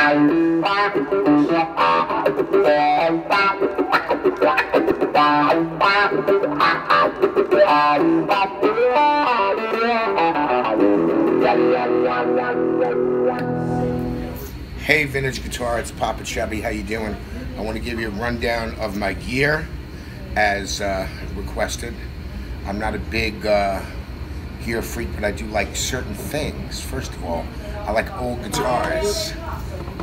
Hey, Vintage Guitar, it's Popa Chubby. How you doing? I want to give you a rundown of my gear as uh, requested. I'm not a big uh, gear freak, but I do like certain things. First of all, I like old guitars.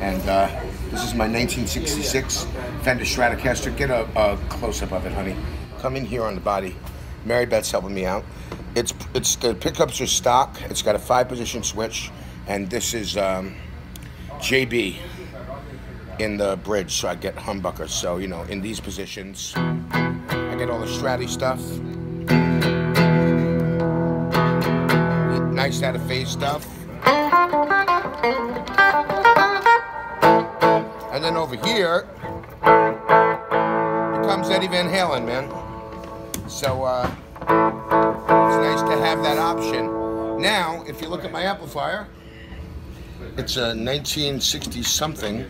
And uh, this is my 1966 Fender Stratocaster. Get a, a close-up of it, honey. Come in here on the body. Mary Beth's helping me out. It's, it's the pickups are stock. It's got a five-position switch, and this is um, JB in the bridge, so I get humbuckers. So, you know, in these positions, I get all the Stratty stuff. Nice out of phase stuff. And then over here becomes Eddie Van Halen, man. So, uh, it's nice to have that option. Now, if you look at my amplifier, it's a 1960 something.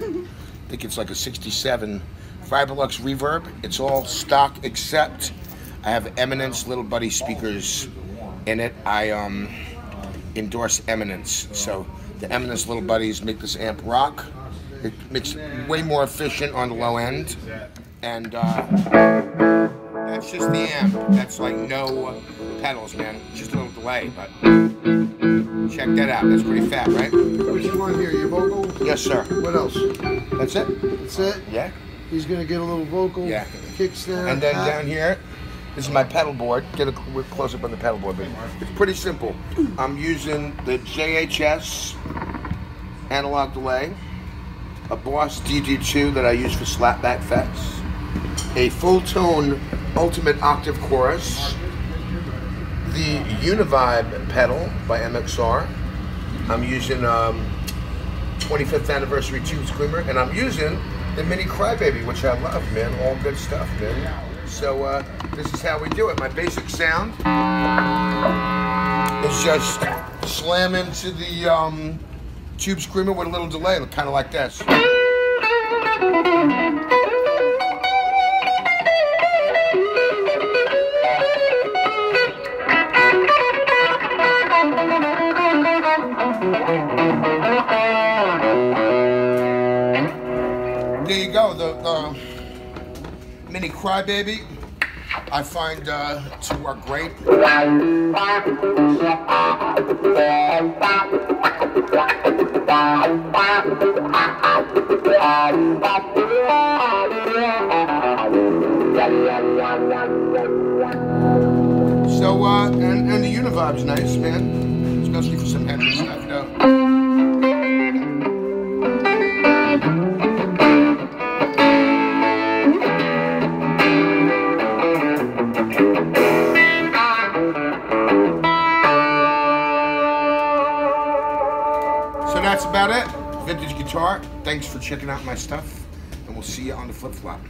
I think it's like a 67 Vibrolux reverb. It's all stock except I have Eminence Little Buddy speakers in it. I um, endorse Eminence. So the Eminence Little Buddies make this amp rock. It makes it way more efficient on the low end. And uh, that's just the amp. That's like no pedals, man. Just a little delay, but check that out. That's pretty fat, right? What you want here? Your vocal? Yes, sir. What else? That's it? That's it? Yeah. He's gonna get a little vocal. Yeah. Kick snare. And then down here, this is my pedal board. Get a cl- close up on the pedal board, but it's pretty simple. I'm using the JHS analog delay, a Boss DD2 that I use for slapback effects, a Fulltone ultimate octave chorus, the Univibe pedal by MXR. I'm using um, 25th anniversary tube screamer, and I'm using the Mini Crybaby, which I love, man. All good stuff, man. So uh, this is how we do it. My basic sound is just slam into the um, tube screamer with a little delay, kind of like this. There you go. The, the Mini Crybaby, I find uh, to work great. So, uh, and, and the Univibe's nice, man. Especially for some heavy stuff, you know. So that's about it. Vintage guitar. Thanks for checking out my stuff, and we'll see you on the flip flop.